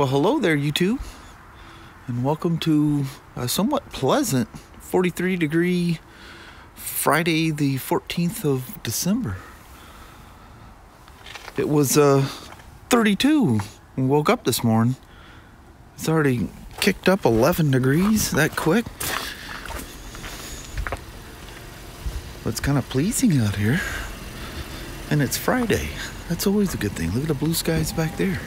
Well, hello there, YouTube, and welcome to a somewhat pleasant 43 degree Friday, the 14th of December. It was uh, 32 when woke up this morning. It's already kicked up 11 degrees that quick. But it's kind of pleasing out here. And it's Friday. That's always a good thing. Look at the blue skies back there.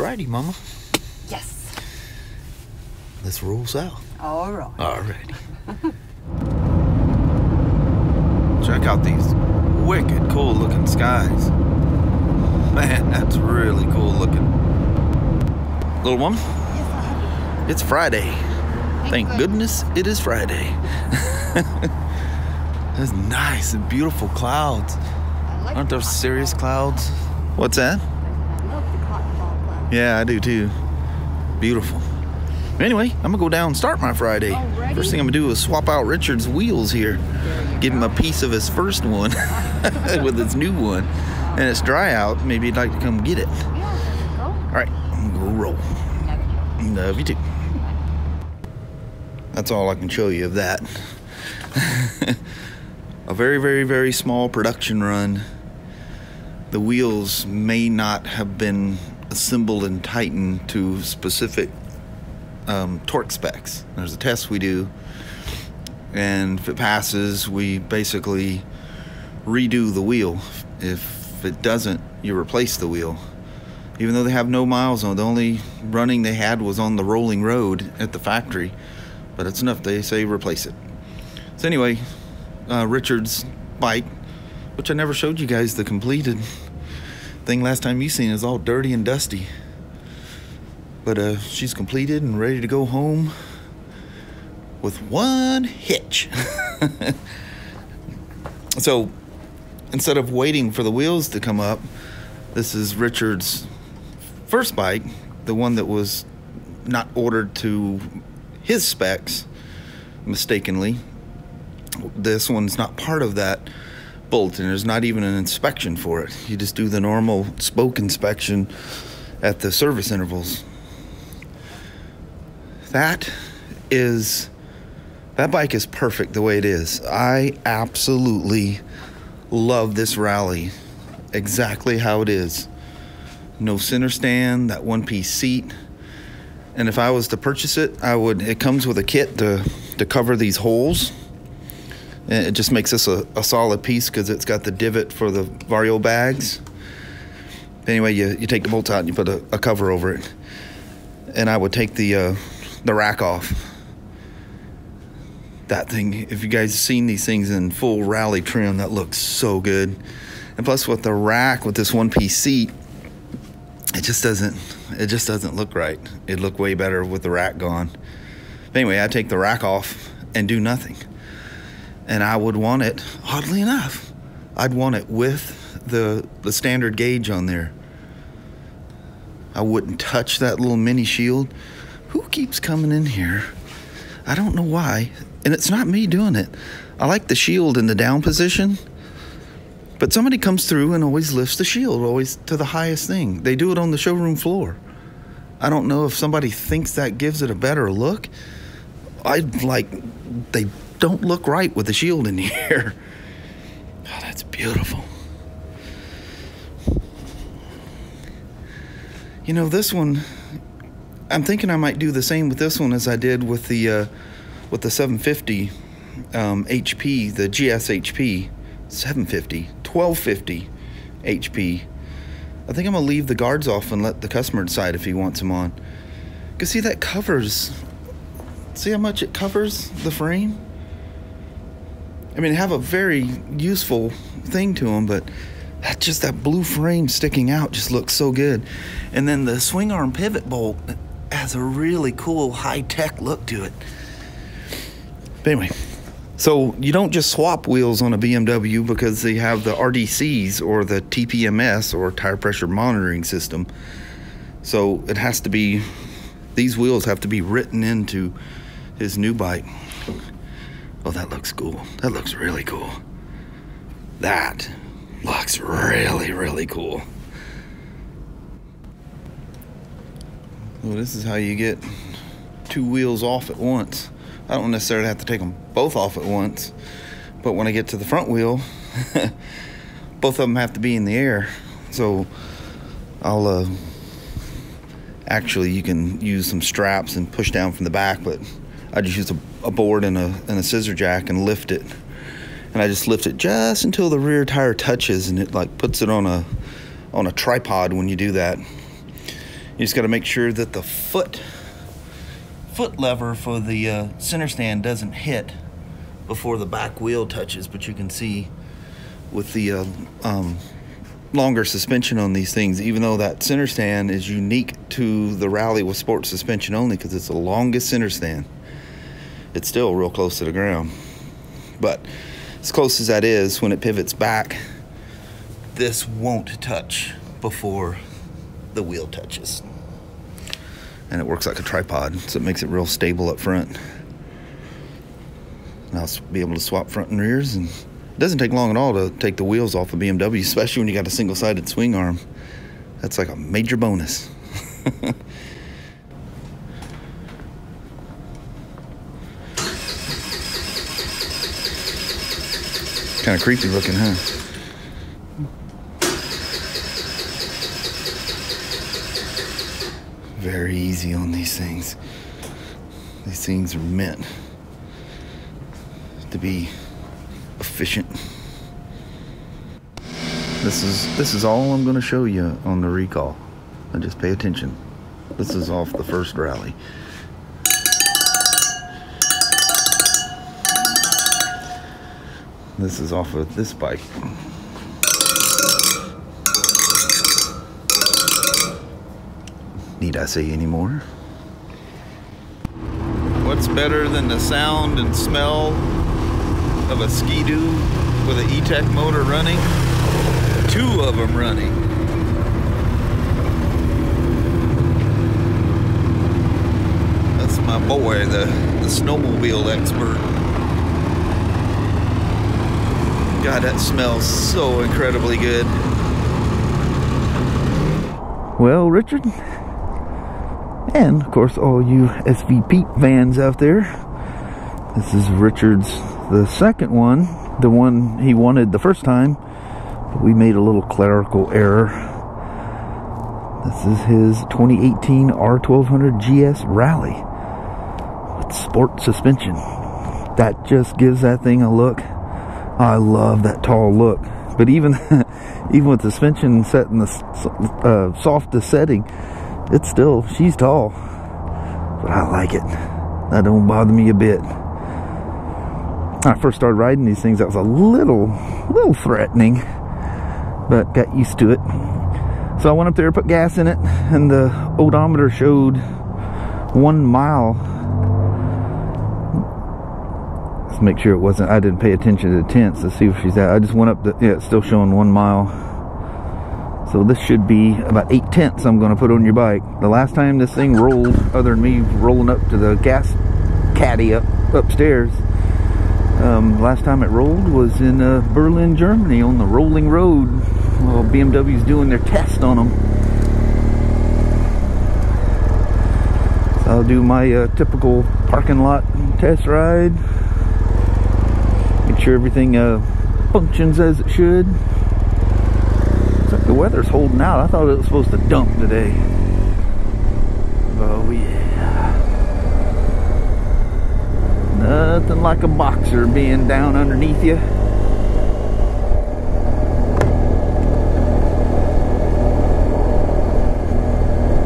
Friday, Mama. Yes. Let's roll south. All right. Alrighty. Check out these wicked cool looking skies. Man, that's really cool looking. Little woman, Yes, it's Friday. Thank goodness it is Friday. There's nice and beautiful clouds. Like Aren't those serious clouds? What's that? I love the cotton ball cloud. Yeah, I do too. Beautiful. Anyway, I'm gonna go down and start my Friday. Already? First thing I'm gonna do is swap out Richard's wheels here. Give him a piece of his first one with his new one. And it's dry out. Maybe you'd like to come get it. Yeah, go. All right, I'm gonna go roll. Love you. Love you too. That's all I can show you of that. a very, very, very small production run. The wheels may not have been assembled and tightened to specific um, torque specs. There's a test we do, and if it passes, we basically redo the wheel. If it doesn't, you replace the wheel even though they have no miles on. The only running they had was on the rolling road at the factory, but it's enough. They say replace it. So anyway, uh, Richard's bike, which I never showed you guys the completed thing last time you seen, is all dirty and dusty. But uh, she's completed and ready to go home with one hitch. so instead of waiting for the wheels to come up, this is Richard's first bike, the one that was not ordered to his specs mistakenly. This one's not part of that bulletin. There's not even an inspection for it. You just do the normal spoke inspection at the service intervals. That is that bike is perfect the way it is. I absolutely love this rally exactly how it is. No center stand, that one piece seat. And if I was to purchase it, I would it comes with a kit to to cover these holes. And it just makes this a, a solid piece because it's got the divot for the Vario bags. Anyway, you, you take the bolts out and you put a, a cover over it. And I would take the uh, the rack off. That thing, if you guys have seen these things in full rally trim, that looks so good. And plus with the rack with this one piece seat, it just doesn't it just doesn't look right. It'd look way better with the rack gone. But anyway, I take the rack off and do nothing. And I would want it, oddly enough, I'd want it with the the standard gauge on there. I wouldn't touch that little mini shield. Who keeps coming in here? I don't know why. And it's not me doing it. I like the shield in the down position. But somebody comes through and always lifts the shield, always to the highest thing. They do it on the showroom floor. I don't know if somebody thinks that gives it a better look. I'd like, they don't look right with the shield in here. Oh, that's beautiful. You know, this one, I'm thinking I might do the same with this one as I did with the, uh, with the 750 um, HP, the GSHP 750, 1250 HP. I think I'm gonna leave the guards off and let the customer decide if he wants them on. Cause see that covers. See how much it covers the frame. I mean, have a very useful thing to them, but that just that blue frame sticking out just looks so good. And then the swing arm pivot bolt has a really cool high tech look to it. But anyway, so you don't just swap wheels on a BMW because they have the RDCs or the TPMS or tire pressure monitoring system. So it has to be these wheels have to be written into his new bike. Oh, that looks cool. That looks really cool. That Looks really, really cool. Well, this is how you get two wheels off at once. I don't necessarily have to take them both off at once, but when I get to the front wheel, both of them have to be in the air. So I'll uh, actually you can use some straps and push down from the back, but I just use a, a board and a and a scissor jack and lift it, and I just lift it just until the rear tire touches, and it like puts it on a on a tripod. When you do that, you just got to make sure that the foot foot lever for the uh, center stand doesn't hit before the back wheel touches. But you can see with the uh, um, longer suspension on these things, even though that center stand is unique to the Rally with sport suspension only because it's the longest center stand. It's still real close to the ground. But as close as that is, when it pivots back, this won't touch before the wheel touches. And it works like a tripod, so it makes it real stable up front. And I'll be able to swap front and rears and it doesn't take long at all to take the wheels off a BMW, especially when you got a single sided swing arm. That's like a major bonus. kind of creepy looking, huh? Very easy on these things. These things are meant to be efficient. This is this is all I'm going to show you on the recall. Just pay attention. This is off the first rally. This is off of this bike. Need I say any more? What's better than the sound and smell of a Ski-Doo with an E-TEC motor running. Two of them running. That's my boy, the, the snowmobile expert. God, that smells so incredibly good. Well, Richard, and of course all you SVP fans out there, this is Richard's the second one, the one he wanted the first time, but we made a little clerical error. This is his 2018 R1200 GS Rally with sport suspension. That just gives that thing a look. I love that tall look. But even even with the suspension set in the uh, softest setting, it's still she's tall. But I like it. That don't bother me a bit when I first started riding these things, that was a little, little threatening, but got used to it. So I went up there, put gas in it, and the odometer showed one mile. Make sure it wasn't, I didn't pay attention to the tenths to see where she's at. I just went up, the, yeah, it's still showing one mile. So this should be about eight tenths I'm going to put on your bike. The last time this thing rolled, other than me rolling up to the gas caddy up upstairs, um, last time it rolled was in uh, Berlin, Germany on the rolling road while BMW's doing their test on them. So I'll do my uh, typical parking lot test ride. Sure everything uh, functions as it should. Looks like the weather's holding out. I thought it was supposed to dump today. Oh yeah. Nothing like a boxer being down underneath you.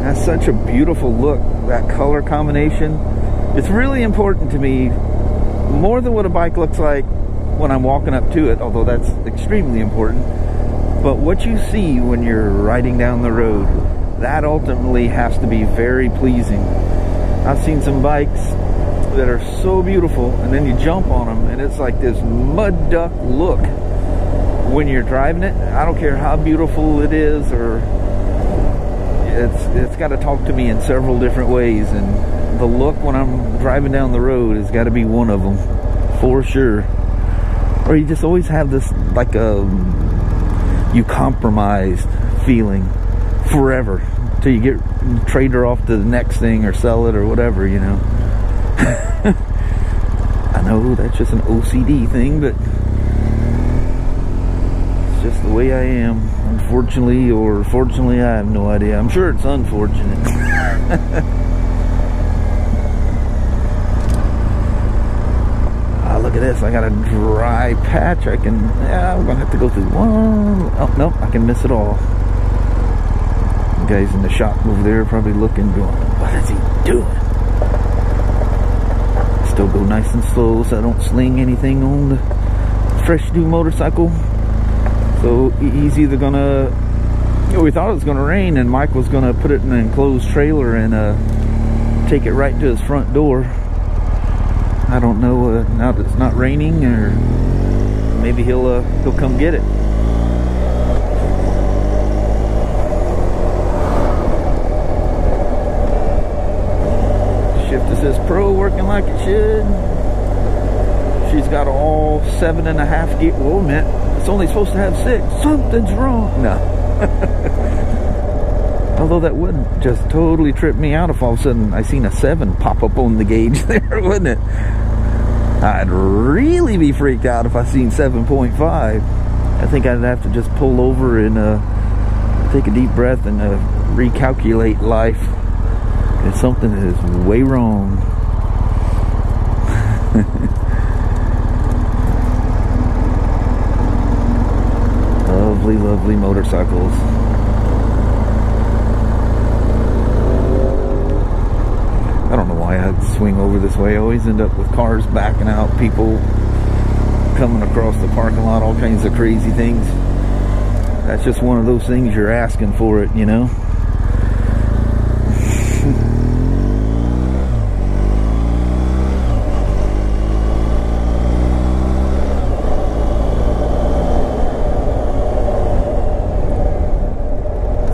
That's such a beautiful look, that color combination. It's really important to me, more than what a bike looks like when I'm walking up to it, although that's extremely important. But what you see when you're riding down the road, that ultimately has to be very pleasing. I've seen some bikes that are so beautiful and then you jump on them and it's like this mud duck look when you're driving it I don't care how beautiful it is or it's it's got to talk to me in several different ways and the look when I'm driving down the road has got to be one of them for sure or you just always have this like a you compromised feeling forever till you get trade her off to the next thing or sell it or whatever, you know. I know that's just an OCD thing, but it's just the way I am. Unfortunately, or fortunately, I have no idea. I'm sure it's unfortunate. look at this. I got a dry patch. I can, yeah, I'm going to have to go through one. Oh, no, I can miss it all. The guys in the shop over there probably looking, going, what is he doing? Still go nice and slow so I don't sling anything on the fresh new motorcycle. So he's either gonna, you know, we thought it was gonna rain and Mike was gonna put it in an enclosed trailer and uh, take it right to his front door. I don't know uh, now that it's not raining or maybe he'll uh, he'll come get it. Shift assist pro working like it should. She's got all seven and a half gear. Whoa, man, it's only supposed to have six. Something's wrong. No. Although that would just totally trip me out if all of a sudden I seen a seven pop up on the gauge there, wouldn't it? I'd really be freaked out if I seen 7.5. I think I'd have to just pull over and uh, take a deep breath and uh, recalculate life. If something is way wrong. lovely, lovely motorcycles. Swing over this way. I always end up with cars backing out, people coming across the parking lot, all kinds of crazy things. That's just one of those things you're asking for it, you know?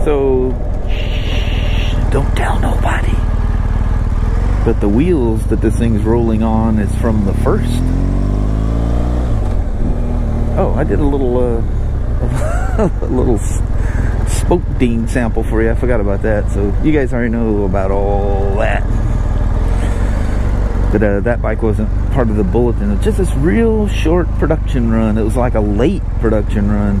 so, don't tell nobody. But the wheels that this thing's rolling on is from the first. Oh, I did a little, uh, a little spoke dean sample for you. I forgot about that. So you guys already know about all that. But uh, that bike wasn't part of the bulletin. It was just this real short production run. It was like a late production run.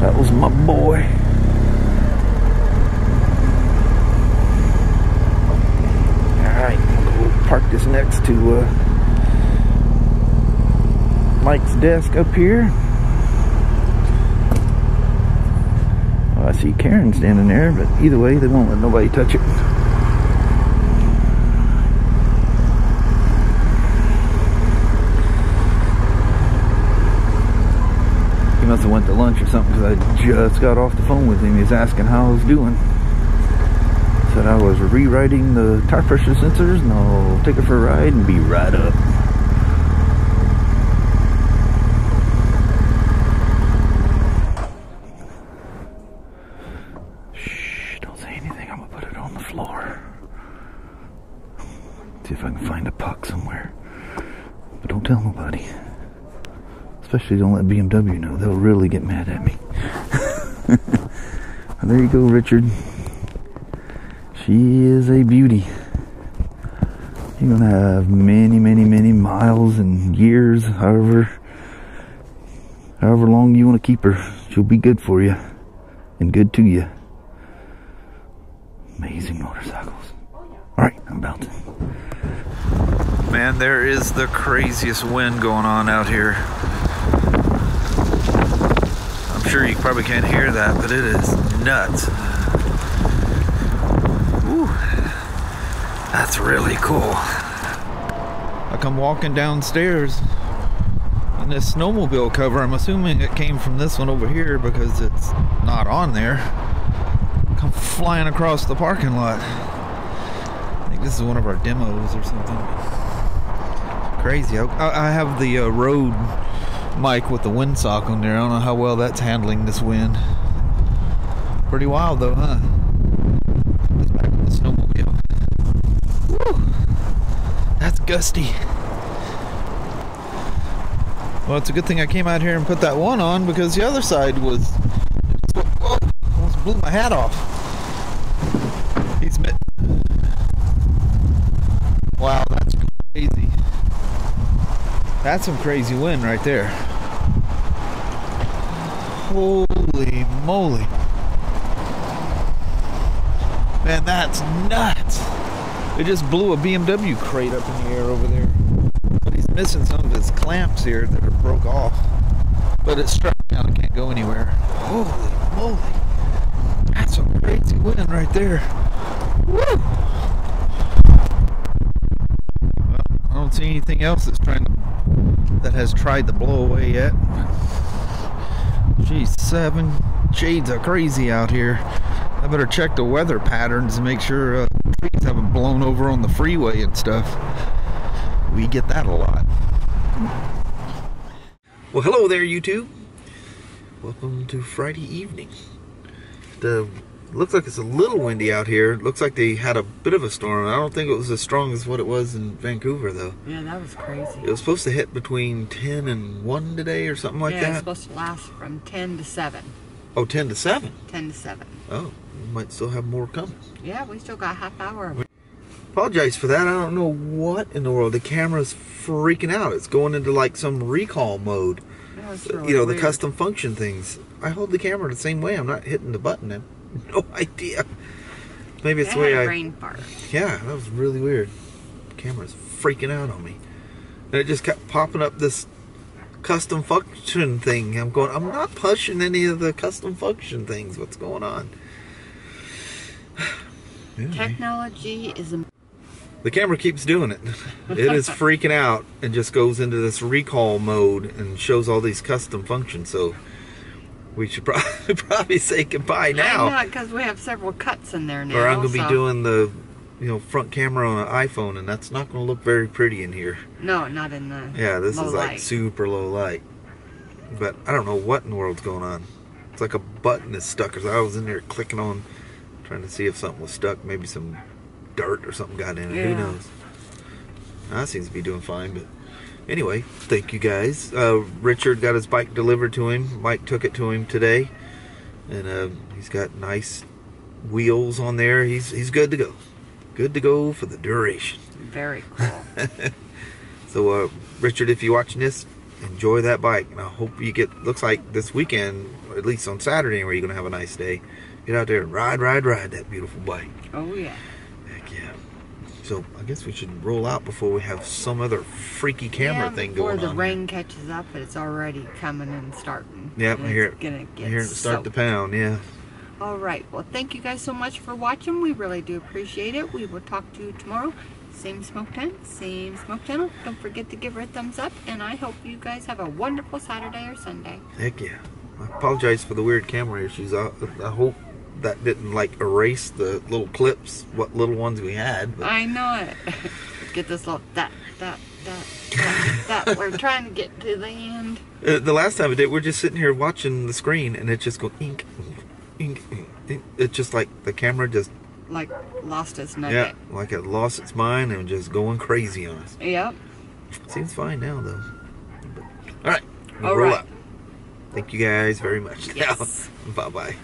That was my boy. Alright, we'll go park this next to uh, Mike's desk up here. Oh, I see Karen standing there, but either way, they won't let nobody touch it. He must have went to lunch or something because I just got off the phone with him. He's asking how I was doing. Said I was rewriting the tire pressure sensors and I'll take it for a ride and be right up. Shh, don't say anything. I'm gonna put it on the floor. See if I can find a puck somewhere. But don't tell nobody. Especially don't let BMW know. They'll really get mad at me. there you go, Richard. She is a beauty. You're gonna have many, many, many miles and years, however, however long you want to keep her. She'll be good for you and good to you. Amazing motorcycles. All right, I'm bouncing. Man, there is the craziest wind going on out here. I'm sure you probably can't hear that, but it is nuts. That's really cool. I come walking downstairs in this snowmobile cover. I'm assuming it came from this one over here because it's not on there. Come flying across the parking lot. I think this is one of our demos or something. Crazy. I, I have the uh, Rode mic with the windsock on there. I don't know how well that's handling this wind. Pretty wild though, huh? Let's back on the snowmobile. Woo! That's gusty. Well, it's a good thing I came out here and put that one on because the other side was. Almost blew my hat off. He's mit. Wow, that's crazy. That's some crazy wind right there. Holy moly. Man, that's nuts. It just blew a BMW crate up in the air over there. But he's missing some of his clamps here that are broke off. But it's struck down and can't go anywhere. Holy moly. That's a crazy wind right there. Woo! Well, I don't see anything else that's trying to that has tried to blow away yet. Geez, seven shades of crazy out here. I better check the weather patterns and make sure uh, blown over on the freeway and stuff. We get that a lot. Well, hello there, YouTube. Welcome to Friday evening. The looks like it's a little windy out here. Looks like they had a bit of a storm. I don't think it was as strong as what it was in Vancouver, though. Yeah, that was crazy. It was supposed to hit between 10 and 1 today or something like that. yeah, it's that. supposed to last from 10 to 7. Oh, 10 to 7. 10 to 7. Oh, we might still have more coming. Yeah, we still got a half hour. of it. Apologize for that. I don't know what in the world. The camera's freaking out. It's going into like some recall mode. That uh, really you know, the custom function things. I hold the camera the same way. I'm not hitting the button. I have no idea. Maybe it's the way had a I. rain fart. Yeah, that was really weird. The camera's freaking out on me. And it just kept popping up this custom function thing. I'm going, I'm not pushing any of the custom function things. What's going on? Anyway. Technology is a The camera keeps doing it. It is freaking out and just goes into this recall mode and shows all these custom functions. So we should probably probably say goodbye now. not because we have several cuts in there now. Or I'm gonna be doing the you know front camera on an iPhone, and that's not gonna look very pretty in here. No, not in the. Yeah, this is like light. super low light. But I don't know what in the world's going on. It's like a button is stuck. Or I was in there clicking on, trying to see if something was stuck. Maybe some dirt or something got in it. Who knows? That seems to be doing fine. But anyway, thank you guys. Uh, Richard got his bike delivered to him. Mike took it to him today, and uh, he's got nice wheels on there. He's he's good to go. Good to go for the duration. Very cool. So, uh, Richard, if you're watching this, enjoy that bike, and I hope you get. Looks like this weekend, at least on Saturday, where you're gonna have a nice day. Get out there and ride, ride, ride that beautiful bike. oh, yeah. So I guess we should roll out before we have some other freaky camera yeah, thing going on. before the rain catches up, it's already coming and starting. Yep, I And hear it. Gonna I get hear it start to soaked. pound. Yeah. All right. Well, thank you guys so much for watching. We really do appreciate it. We will talk to you tomorrow. Same Smoak time, same Smoak channel. Don't forget to give her a thumbs up, and I hope you guys have a wonderful Saturday or Sunday. Heck yeah. I apologize for the weird camera issues. I, I hope that didn't like erase the little clips, what little ones we had. But I know it. get this little that that that that. that. We're trying to get to the end. Uh, the last time it did, we're just sitting here watching the screen, and it just go ink, ink, ink. ink. It's just like the camera just Like lost its yeah, like it lost its mind and just going crazy on us. Yep. Seems fine now though. But, all right, we'll All roll right. up. Thank you guys very much. Yes. Bye bye.